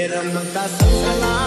Era uma caça, sei lá.